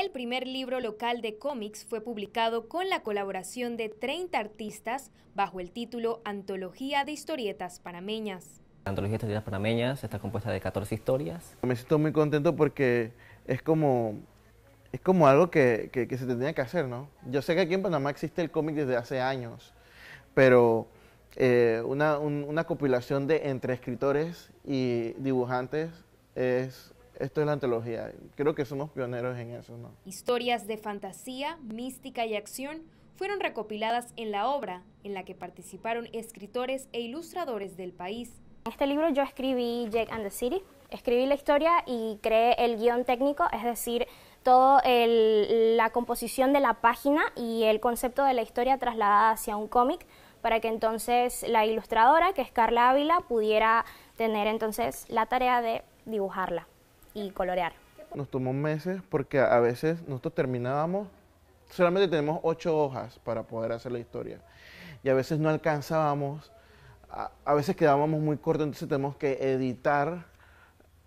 El primer libro local de cómics fue publicado con la colaboración de 30 artistas bajo el título Antología de Historietas Panameñas. La Antología de Historietas Panameñas está compuesta de 14 historias. Me siento muy contento porque es como, es como algo que, que, se tendría que hacer, ¿no? Yo sé que aquí en Panamá existe el cómic desde hace años, pero eh, una, una compilación de entre escritores y dibujantes es esto es la antología. Creo que somos pioneros en eso, ¿no? Historias de fantasía, mística y acción fueron recopiladas en la obra, en la que participaron escritores e ilustradores del país. En este libro yo escribí Jake and the City, escribí la historia y creé el guion técnico, es decir, toda la composición de la página y el concepto de la historia trasladada hacia un cómic para que entonces la ilustradora, que es Carla Ávila, pudiera tener entonces la tarea de dibujarla y colorear. Nos tomó meses porque a veces nosotros terminábamos, solamente tenemos ocho hojas para poder hacer la historia y a veces no alcanzábamos, a, veces quedábamos muy cortos, entonces tenemos que editar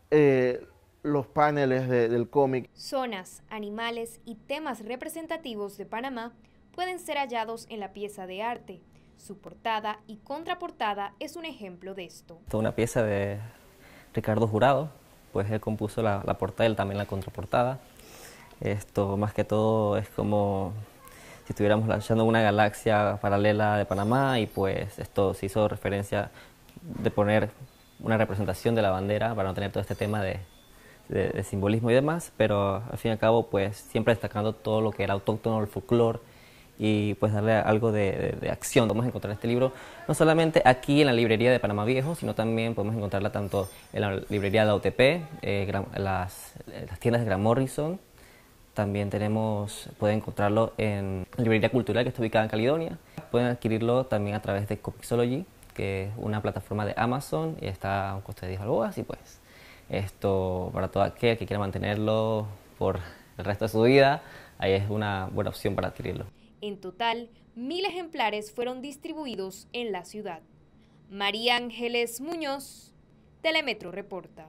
eh, los paneles del cómic. Zonas, animales y temas representativos de Panamá pueden ser hallados en la pieza de arte. Su portada y contraportada es un ejemplo de esto. Esta una pieza de Ricardo Jurado, pues él compuso la, portada y también la contraportada. Esto más que todo es como si estuviéramos lanzando una galaxia paralela de Panamá y pues esto se hizo referencia de poner una representación de la bandera para no tener todo este tema de, de, simbolismo y demás, pero al fin y al cabo pues siempre destacando todo lo que era autóctono, el folclore y pues darle algo de, acción. Vamos a encontrar este libro no solamente aquí en la librería de Panamá Viejo, sino también podemos encontrarla tanto en la librería de la UTP, eh, las, las, tiendas de Gran Morrison, también tenemos, pueden encontrarlo en la librería cultural que está ubicada en Caledonia. Pueden adquirirlo también a través de Comixology, que es una plataforma de Amazon y está a un coste de 10 balboas y pues esto para todo aquel que quiera mantenerlo por el resto de su vida, ahí es una buena opción para adquirirlo. En total, mil ejemplares fueron distribuidos en la ciudad. María Ángeles Muñoz, Telemetro Reporta.